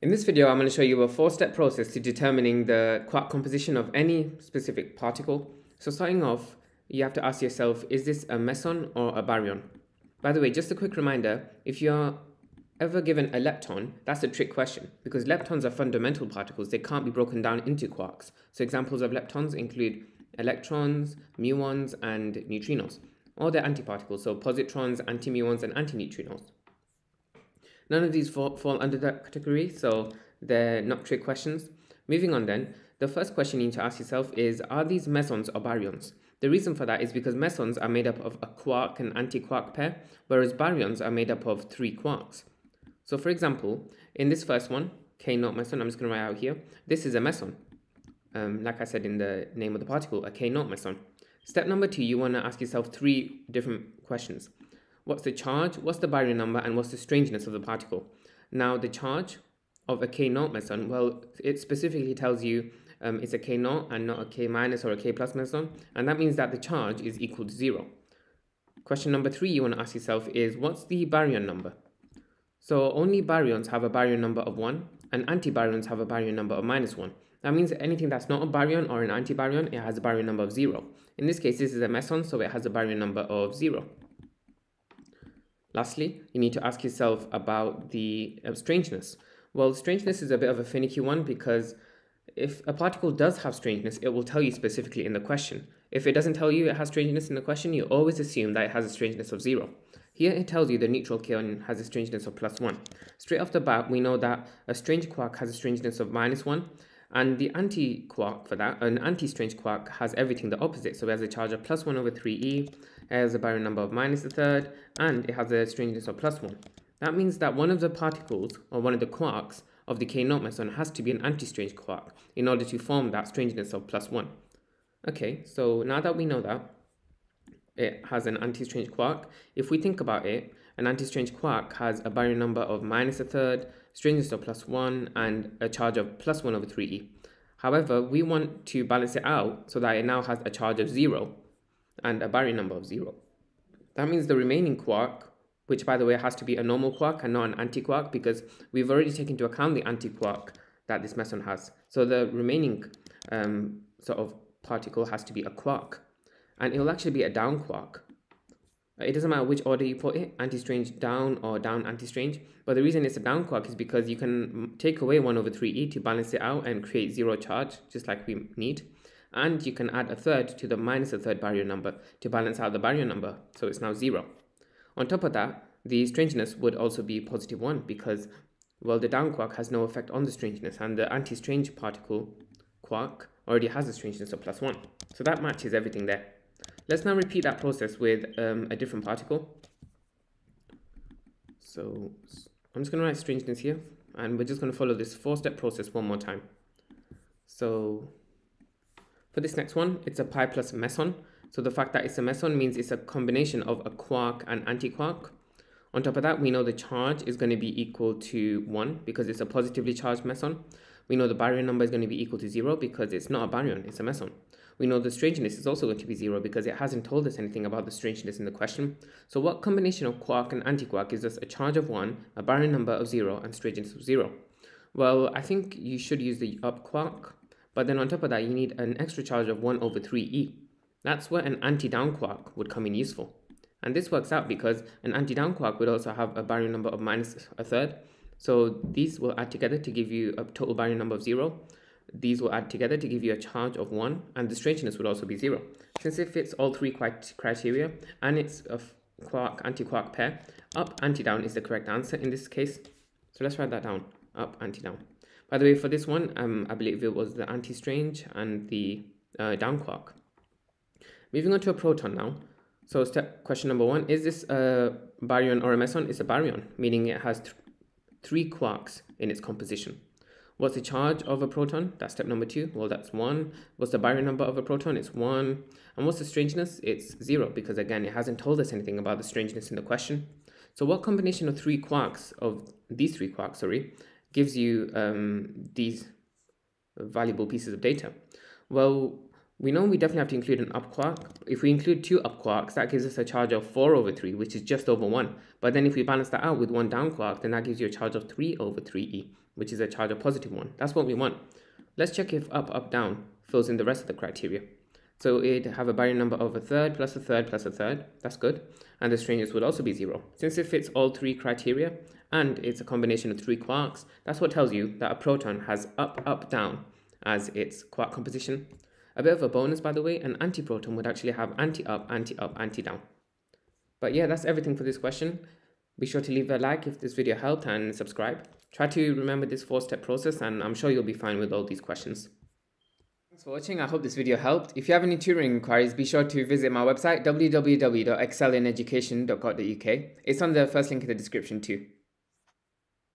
In this video, I'm going to show you a four-step process to determining the quark composition of any specific particle. So starting off, you have to ask yourself, is this a meson or a baryon? By the way, just a quick reminder, if you're ever given a lepton, that's a trick question because leptons are fundamental particles. They can't be broken down into quarks. So examples of leptons include electrons, muons, and neutrinos. Or they're antiparticles, so positrons, antimuons, and antineutrinos. None of these fall, fall under that category, so they're not trick questions. Moving on then, the first question you need to ask yourself is, are these mesons or baryons? The reason for that is because mesons are made up of a quark and anti-quark pair, whereas baryons are made up of three quarks. So for example, in this first one, K naught meson, I'm just going to write out here, this is a meson. Um, like I said in the name of the particle, a K naught meson. Step number two, you want to ask yourself three different questions. What's the charge, what's the baryon number, and what's the strangeness of the particle? Now, the charge of a K naught meson, well, it specifically tells you um, it's a K naught and not a K minus or a K plus meson, and that means that the charge is equal to zero. Question number three you want to ask yourself is what's the baryon number? So only baryons have a baryon number of 1 and antibaryons have a baryon number of minus 1. That means anything that's not a baryon or an antibaryon, it has a baryon number of 0. In this case, this is a meson, so it has a baryon number of 0. Lastly, you need to ask yourself about the uh, strangeness. Well, strangeness is a bit of a finicky one because if a particle does have strangeness, it will tell you specifically in the question. If it doesn't tell you it has strangeness in the question, you always assume that it has a strangeness of zero. Here it tells you the neutral kaon has a strangeness of plus one. Straight off the bat, we know that a strange quark has a strangeness of minus one, and the anti-quark for that, an anti-strange quark has everything the opposite. So it has a charge of plus 1 over 3e, has a baryon number of minus a third, and it has a strangeness of plus 1. That means that one of the particles, or one of the quarks, of the K naught meson has to be an anti-strange quark in order to form that strangeness of plus 1. Okay, so now that we know that, it has an anti-strange quark. If we think about it, an anti-strange quark has a baryon number of minus a third, strangeness of plus 1, and a charge of plus 1 over 3e. However, we want to balance it out so that it now has a charge of 0 and a baryon number of 0. That means the remaining quark, which by the way has to be a normal quark and not an anti-quark because we've already taken into account the anti-quark that this meson has. So the remaining um, sort of particle has to be a quark and it will actually be a down quark. It doesn't matter which order you put it, anti-strange down or down anti-strange. But the reason it's a down quark is because you can take away 1 over 3e to balance it out and create zero charge, just like we need. And you can add a third to the minus a third baryon number to balance out the baryon number, so it's now 0. On top of that, the strangeness would also be positive 1 because, well, the down quark has no effect on the strangeness and the anti-strange particle quark already has a strangeness of plus 1. So that matches everything there. Let's now repeat that process with um, a different particle. So I'm just going to write strangeness here, and we're just going to follow this four-step process one more time. So for this next one, it's a pi plus meson. So the fact that it's a meson means it's a combination of a quark and antiquark. On top of that, we know the charge is going to be equal to 1 because it's a positively charged meson. We know the baryon number is going to be equal to 0 because it's not a baryon, it's a meson. We know the strangeness is also going to be 0 because it hasn't told us anything about the strangeness in the question. So what combination of quark and antiquark gives us a charge of 1, a baryon number of 0, and strangeness of 0? Well, I think you should use the up quark, but then on top of that, you need an extra charge of 1 over 3e. That's where an anti-down quark would come in useful. And this works out because an anti-down quark would also have a baryon number of minus a third, so these will add together to give you a total baryon number of 0. These will add together to give you a charge of 1 and the strangeness would also be 0. Since it fits all three criteria and it's a quark anti-quark pair, up anti-down is the correct answer in this case. So let's write that down, up anti-down. By the way, for this one, um, I believe it was the anti-strange and the uh, down quark. Moving on to a proton now. So step question number one, is this a baryon or a meson? It's a baryon, meaning it has th three quarks in its composition. What's the charge of a proton? That's step number two. Well, that's one. What's the baryon number of a proton? It's one. And what's the strangeness? It's zero, because again, it hasn't told us anything about the strangeness in the question. So what combination of three quarks, of these three quarks, sorry, gives you um, these valuable pieces of data? Well, we know we definitely have to include an up quark. If we include two up quarks, that gives us a charge of 4 over 3, which is just over 1. But then if we balance that out with one down quark, then that gives you a charge of 3 over 3e, which is a charge of positive 1. That's what we want. Let's check if up, up, down fills in the rest of the criteria. So it'd have a baryon number of a third plus a third plus a third. That's good. And the strangeness would also be zero. Since it fits all three criteria and it's a combination of three quarks, that's what tells you that a proton has up, up, down as its quark composition. A bit of a bonus, by the way, an antiproton would actually have anti-up, anti-up, anti-down. But yeah, that's everything for this question. Be sure to leave a like if this video helped and subscribe. Try to remember this four-step process and I'm sure you'll be fine with all these questions. Thanks for watching. I hope this video helped. If you have any tutoring inquiries, be sure to visit my website www.excelineducation.co.uk. It's on the first link in the description too.